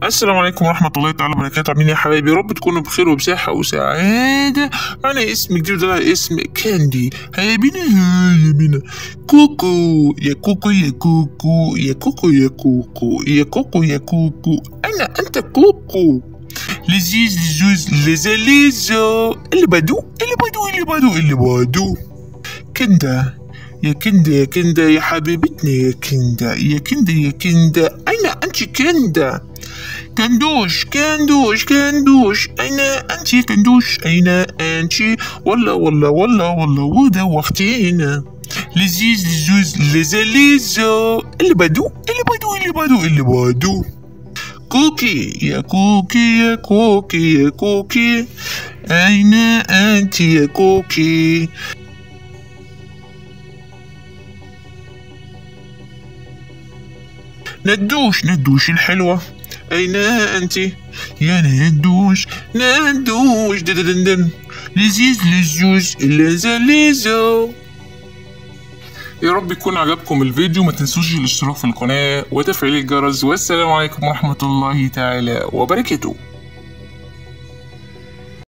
السلام عليكم ورحمة الله تعالى وبركاته. عاملين يا حبايبي رب تكونوا بخير وبصحة وسعادة. معنا اسم جديد وده اسم كاندي. هيا بينا هيا بينا. كوكو يا كوكو يا كوكو يا كوكو يا كوكو يا كوكو يا كوكو. أنا أنت كوكو. لذيذ لزوز لذا ليزو اللي بدو اللي بدو اللي بدو اللي بدو. كندا يا كندا يا كندا يا حبيبتنا يا كندا يا كندا يا كندا. أين أنت كندا كندوش كندوش كندوش أين أنت كندوش أين أنت والله والله والله والله ودوختينا لذيذ لزوز لذا ليزو اللي بدو اللي بدو اللي بدو اللي بدو كوكي يا كوكي يا كوكي يا كوكي أين أنت يا كوكي ندوش ندوش الحلوة. أين أنت؟ يا ندوش ندوش دددندن لذيذ لزوز لذا ليزو يا رب يكون عجبكم الفيديو. ما تنسوش الاشتراك في القناة وتفعيل الجرس. والسلام عليكم ورحمة الله تعالى وبركاته.